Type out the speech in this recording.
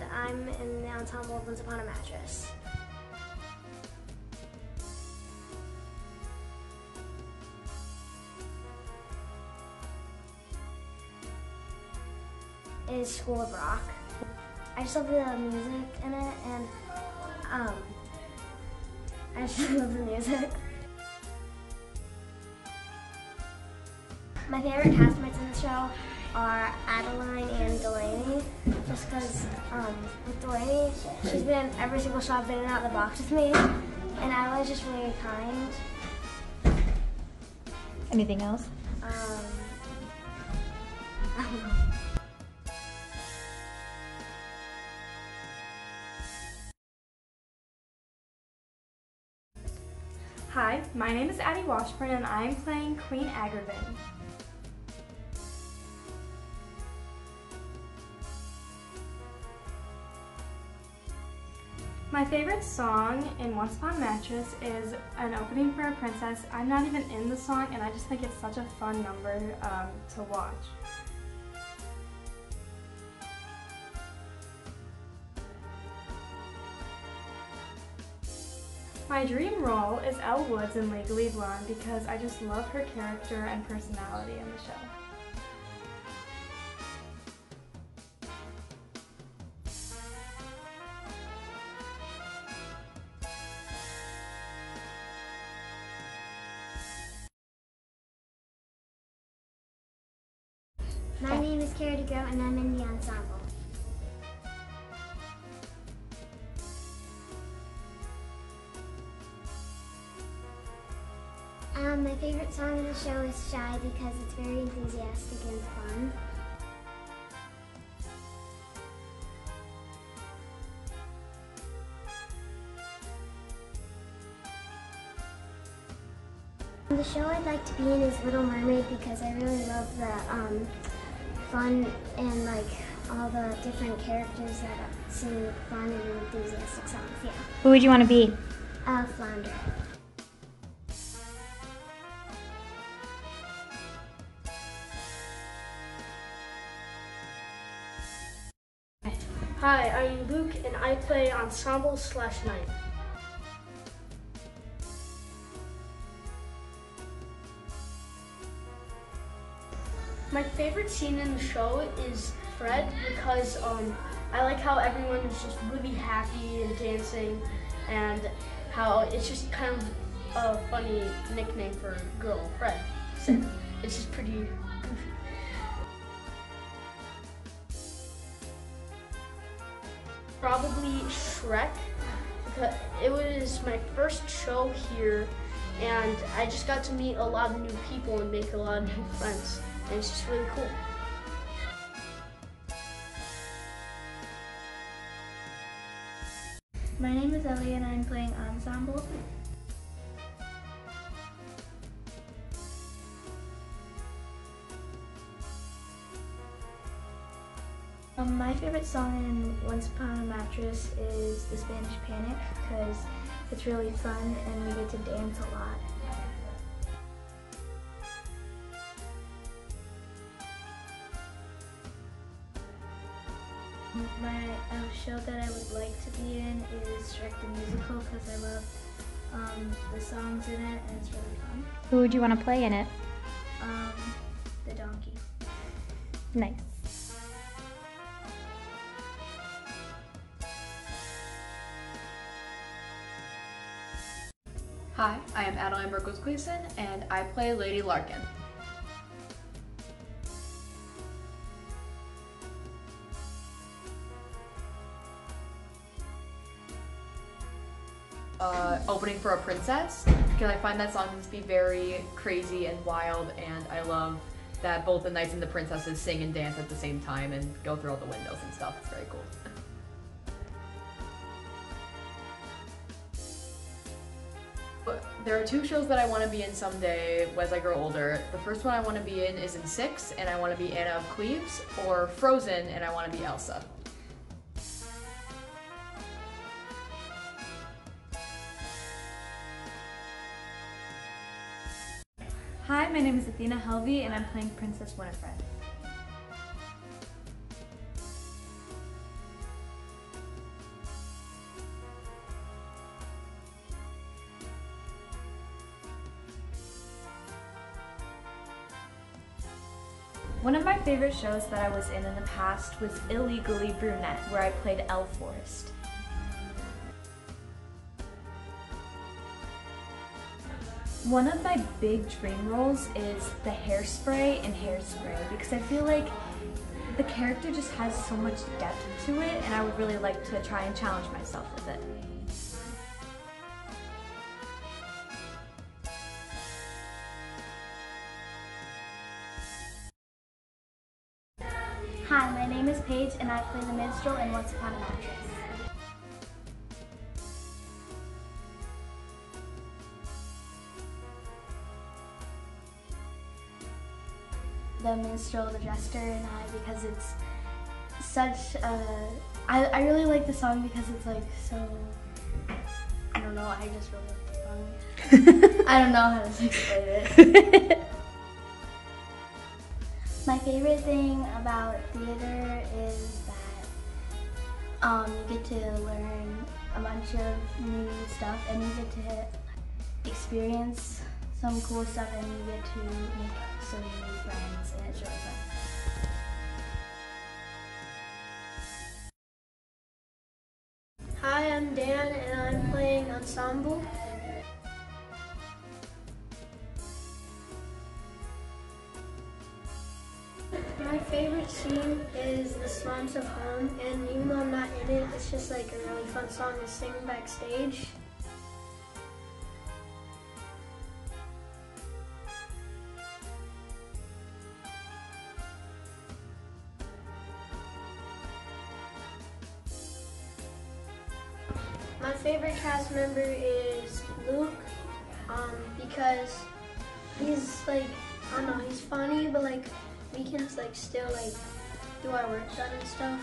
and I'm in the ensemble of Once Upon a Mattress. It is School of Rock. I just love the music in it and um, I just love the music. My favorite castmates in the show are Adeline and Delaney, just because um, with Delaney, she's been in every single show I've been in out of the box with me, and Adeline's just really kind. Anything else? Um, I don't know. Hi, my name is Addie Washburn and I'm playing Queen Aggravain. My favorite song in Once Upon a Mattress is an opening for a princess. I'm not even in the song and I just think it's such a fun number um, to watch. My dream role is Elle Woods in Legally Blonde because I just love her character and personality in the show. Is Cara DeGroat and I'm in the ensemble. Um, my favorite song in the show is Shy because it's very enthusiastic and fun. The show I'd like to be in is Little Mermaid because I really love the um, fun and like all the different characters that sing fun and enthusiastic songs. Yeah. Who would you want to be? Uh, Flounder. Hi, I'm Luke and I play ensemble slash knight. My favorite scene in the show is Fred because um, I like how everyone is just really happy and dancing and how it's just kind of a funny nickname for a girl, Fred. So it's just pretty goofy. Probably Shrek. Because it was my first show here, and I just got to meet a lot of new people and make a lot of new friends, and it's just really cool. My name is Ellie and I'm playing ensemble. Um, my favorite song in Once Upon a Mattress is The Spanish Panic because it's really fun and we get to dance a lot. My uh, show that I would like to be in is Shrek the Musical because I love um, the songs in it and it's really fun. Who would you want to play in it? Um, the donkey. Nice. Hi, I am Adeline Burkos Gleason and I play Lady Larken. Uh, opening for a princess because I find that song to be very crazy and wild and I love that both the knights and the princesses sing and dance at the same time and go through all the windows and stuff. It's very cool. There are two shows that I want to be in someday as I grow older. The first one I want to be in is in Six, and I want to be Anna of Cleves, or Frozen, and I want to be Elsa. Hi, my name is Athena Helvey and I'm playing Princess Winifred. One of my favorite shows that I was in in the past was Illegally Brunette, where I played Elle Forest. One of my big dream roles is the hairspray in Hairspray because I feel like the character just has so much depth to it and I would really like to try and challenge myself with it. Hi, my name is Paige and I play the minstrel in Once Upon a Mattress. The minstrel, the jester, and I because it's such a. I, I really like the song because it's like so. I don't know, I just really like the song. I don't know how to explain it. My favorite thing about theater is that um, you get to learn a bunch of new stuff and you get to experience some cool stuff and you get to make some new friends and it's really fun. Hi, I'm Dan and I'm playing ensemble. My favorite scene is the Swamps of Home, and even though I'm not in it, it's just like a really fun song to sing backstage. My favorite cast member is Luke, um, because he's like, I don't know, he's funny, but like we can like still like do our work done and stuff.